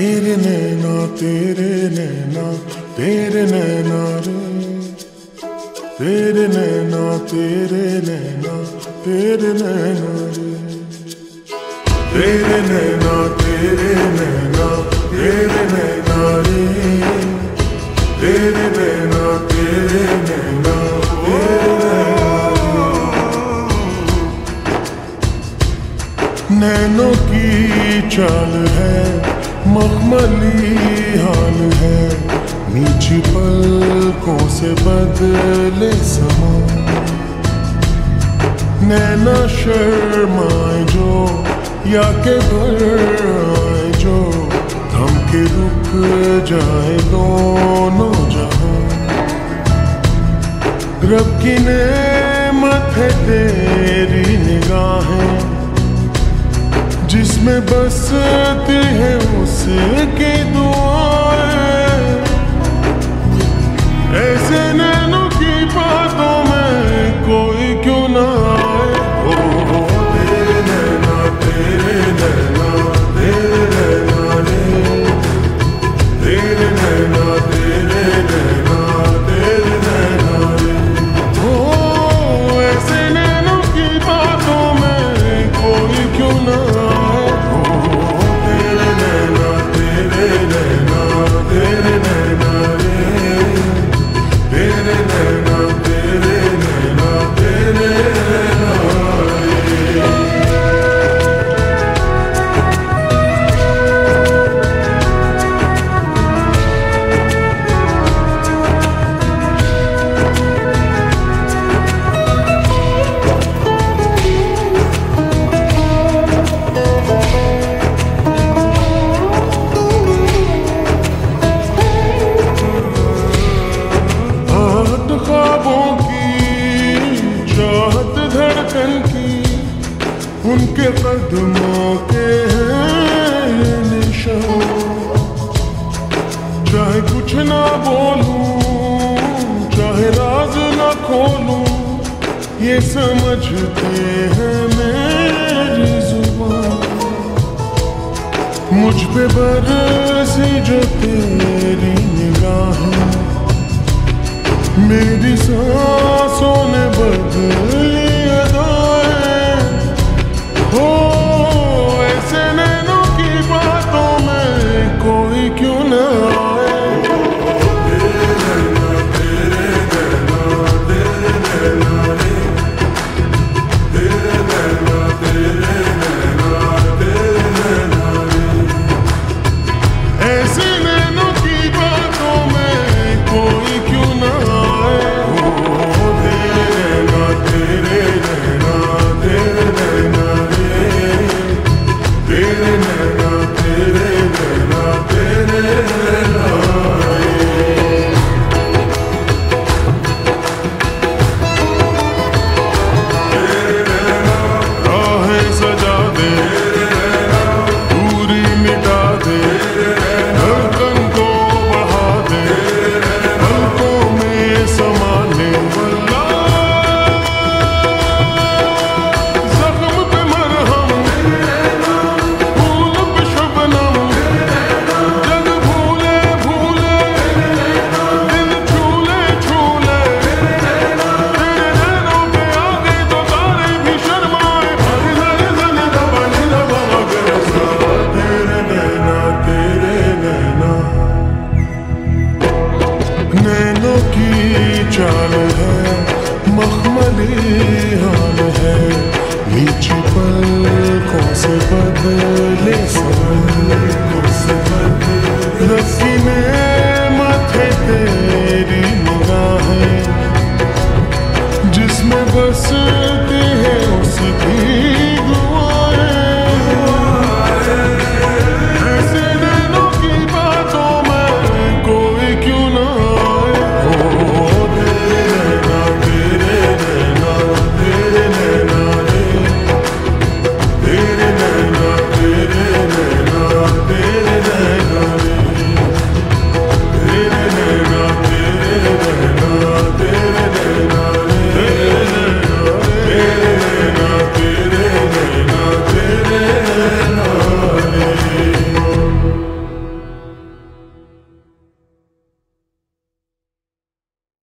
तेरे नैना तेरे नैना रे। तेरे नैना तेरे नैना तेरे नैना रे। तेरे नैना तेरे नैना तेरे नैना रे। तेरे नैना तेरे नैना, तेरे नैनों की चाल है मखमली हाल है। नीची पलकों से बदले समा नैना शर्माए जो, या के भर आए जो। थम के रुक जाए दोनों जहाँ। रब की नेमत जिसमें बसती है उसकी दुआएँ। ऐसे नैनों धड़कन की। उनके कदमों के हैं निशान चाहे कुछ ना बोलूँ, चाहे राज ना खोलूं, ये समझते हैं मेरी ज़ुबान। मुझ पे बरसी जो तेरी निगाहें, मेरी सांसों ने बदली। नैनों की चाल है, मखमली हाल है। नीची पलकों से बदले बदले नसीने माथे तेरी निगाहें जिसमें बस